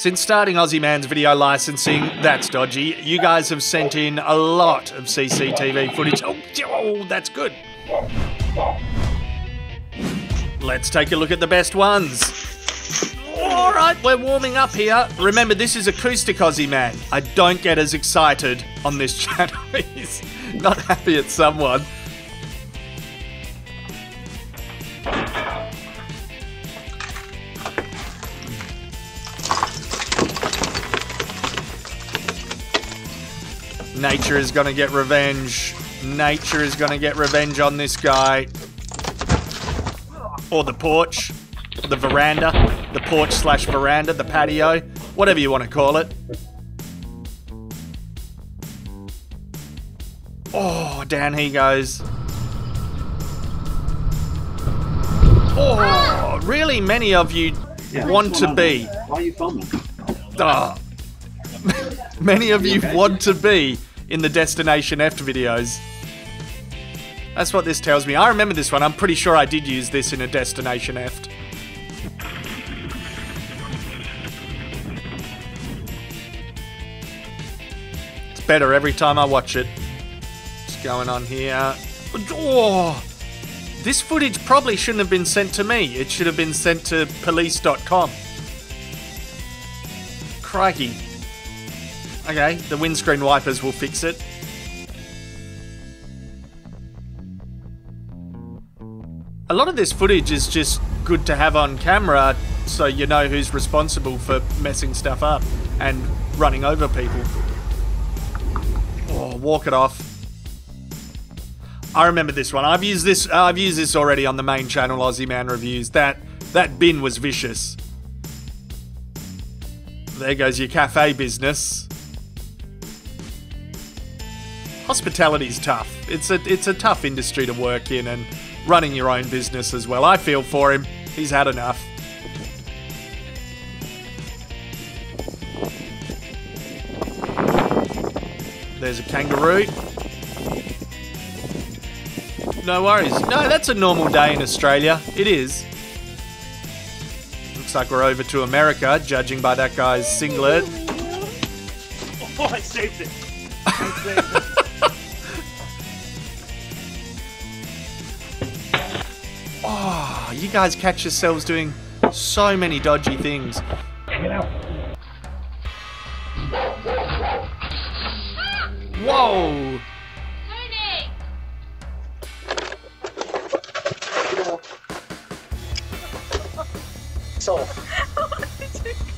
Since starting Ozzy Man's video licensing, that's dodgy. You guys have sent in a lot of CCTV footage. Oh, oh, that's good. Let's take a look at the best ones. All right, we're warming up here. Remember, this is acoustic Ozzy Man. I don't get as excited on this channel. He's not happy at someone. Nature is gonna get revenge. Nature is gonna get revenge on this guy. Or the porch. The veranda. The porch slash veranda. The patio. Whatever you want to call it. Oh, down he goes. Oh, really many of you want to be. Why are you filming? Ah. Many of you want to be in the Destination F videos. That's what this tells me. I remember this one. I'm pretty sure I did use this in a Destination F. It's better every time I watch it. What's going on here? Oh, this footage probably shouldn't have been sent to me. It should have been sent to police.com. Crikey. Okay, the windscreen wipers will fix it. A lot of this footage is just good to have on camera so you know who's responsible for messing stuff up and running over people. Oh, walk it off. I remember this one. I've used this uh, I've used this already on the main channel Ozzy Man Reviews. That that bin was vicious. There goes your cafe business. Hospitality's tough. It's a it's a tough industry to work in and running your own business as well. I feel for him. He's had enough. There's a kangaroo. No worries. No, that's a normal day in Australia. It is. Looks like we're over to America, judging by that guy's singlet. Oh, I saved it. I saved it. Oh, you guys catch yourselves doing so many dodgy things. Get out. Whoa!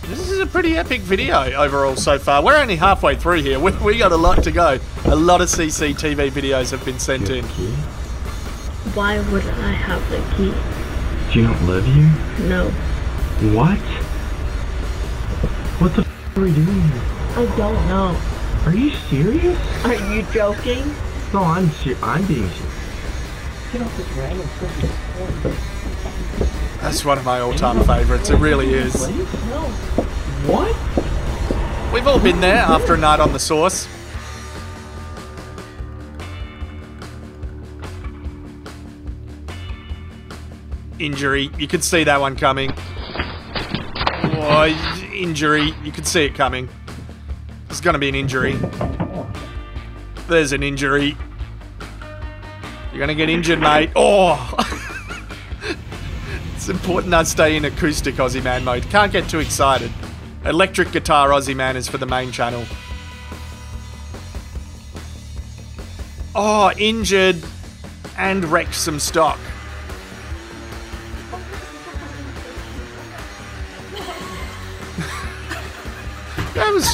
This is a pretty epic video overall so far. We're only halfway through here. We, we got a lot to go. A lot of CCTV videos have been sent in. Why would I have the key? Do you not live here? No, What? What the f are we doing here? I don't know. Are you serious? Are you joking? No, I'm ser- I'm being serious. get off this random freaking That's one of my all-time favourites. It really is. No. What? We've all been there after a night on the source. Injury. You could see that one coming. Oh, injury. You could see it coming. There's going to be an injury. There's an injury. You're going to get injured, mate. Oh! it's important I stay in acoustic Ozzy Man mode. Can't get too excited. Electric guitar Ozzy Man is for the main channel. Oh, injured and wrecked some stock.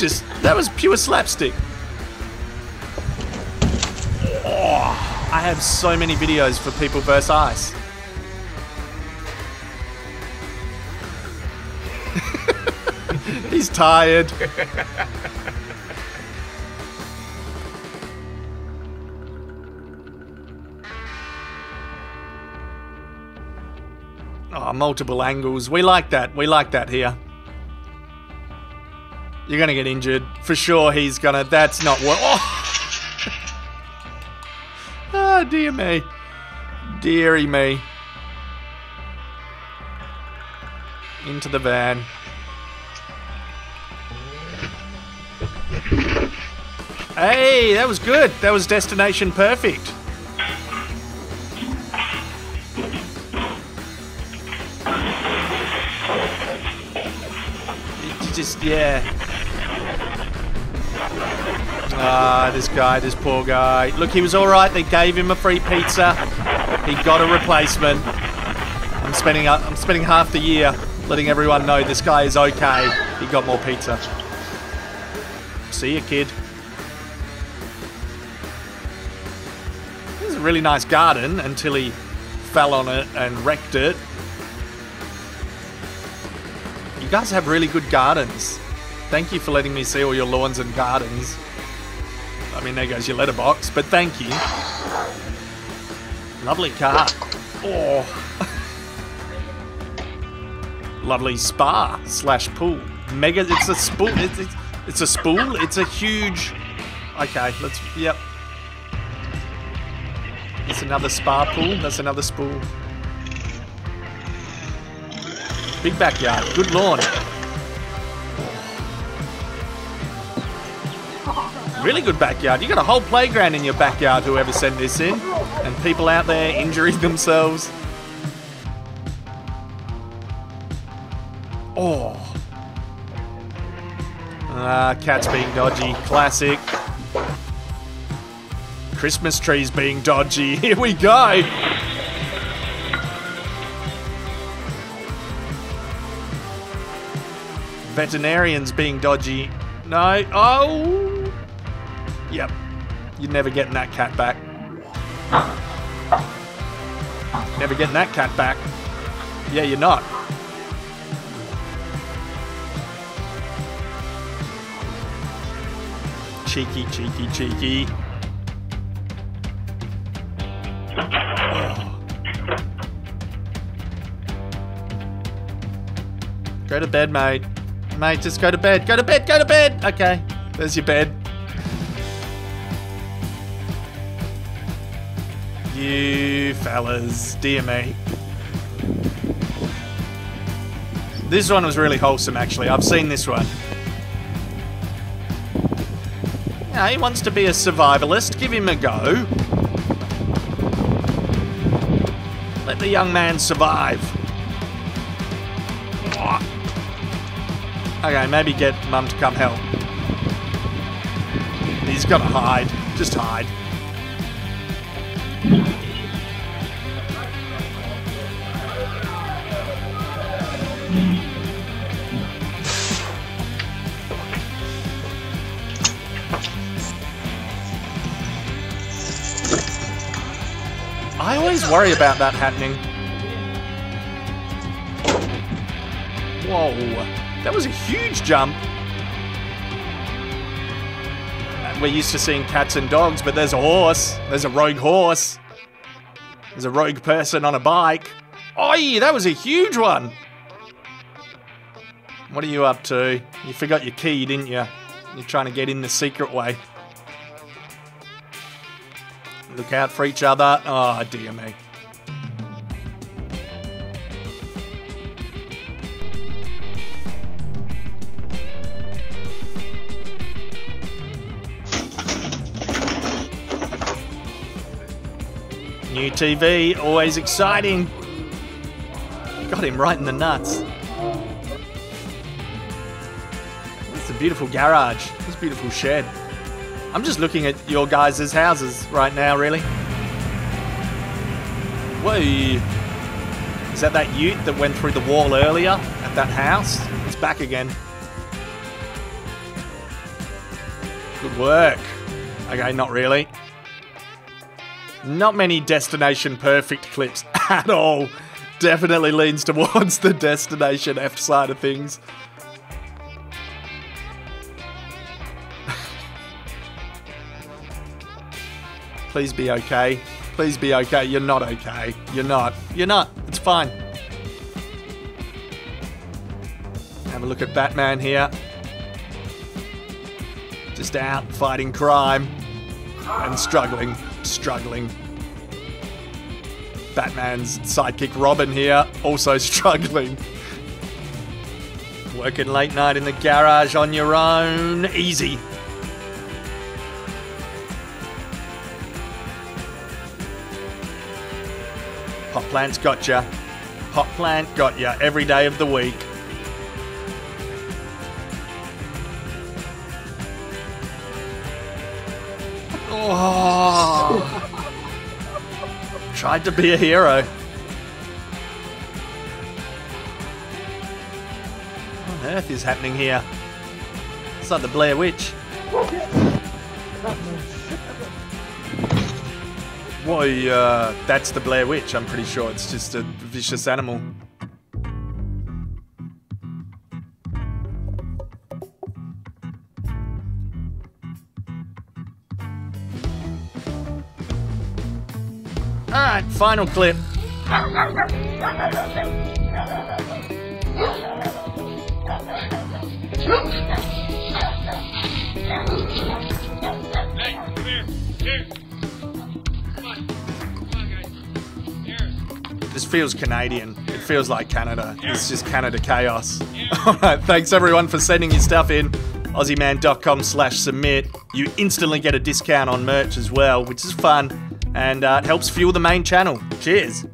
Just, that was pure slapstick. Oh, I have so many videos for People vs. Ice. He's tired. Oh, multiple angles. We like that. We like that here. You're gonna get injured. For sure he's gonna that's not what oh! oh dear me. Deary me. Into the van. Hey, that was good. That was destination perfect. Just, yeah. Ah, this guy, this poor guy. Look, he was alright. They gave him a free pizza. He got a replacement. I'm spending, I'm spending half the year letting everyone know this guy is okay. He got more pizza. See you, kid. This is a really nice garden until he fell on it and wrecked it. You guys have really good gardens. Thank you for letting me see all your lawns and gardens. I mean, there goes your letterbox, but thank you. Lovely car. Oh. Lovely spa slash pool. Mega. It's a spool. It's, it's, it's a spool. It's a huge. Okay, let's. Yep. It's another spa pool. That's another spool. Big backyard. Good lawn. Really good backyard. You got a whole playground in your backyard, whoever sent this in. And people out there injuring themselves. Oh. Ah, cats being dodgy. Classic. Christmas trees being dodgy. Here we go. Veterinarians being dodgy. No. Oh. Yep. You're never getting that cat back. Never getting that cat back. Yeah, you're not. Cheeky, cheeky, cheeky. Go to bed, mate. Mate, just go to bed. Go to bed, go to bed. Okay, there's your bed. You fellas, dear me. This one was really wholesome, actually. I've seen this one. Yeah, he wants to be a survivalist. Give him a go. Let the young man survive. Okay, maybe get mum to come help. He's gotta hide. Just hide. Worry about that happening. Whoa. That was a huge jump. We're used to seeing cats and dogs, but there's a horse. There's a rogue horse. There's a rogue person on a bike. Oi, that was a huge one. What are you up to? You forgot your key, didn't you? You're trying to get in the secret way. Look out for each other. Oh, dear me. New TV, always exciting. Got him right in the nuts. It's a beautiful garage. It's a beautiful shed. I'm just looking at your guys' houses right now, really. Whoa. Is that that ute that went through the wall earlier at that house? It's back again. Good work. Okay, not really. Not many destination perfect clips at all. Definitely leans towards the destination F side of things. Please be okay. Please be okay. You're not okay. You're not. You're not. It's fine. Have a look at Batman here. Just out fighting crime and struggling, struggling. Batman's sidekick Robin here, also struggling. Working late night in the garage on your own. Easy. Plant's got ya. Hot plant got ya every day of the week. Oh. Tried to be a hero. What on earth is happening here? It's like the Blair Witch. Why, uh, that's the Blair Witch, I'm pretty sure. It's just a vicious animal. Alright, final clip. Feels Canadian. It feels like Canada. It's just Canada chaos. Alright, thanks everyone for sending your stuff in. Ozzyman.com slash submit. You instantly get a discount on merch as well, which is fun and uh, it helps fuel the main channel. Cheers.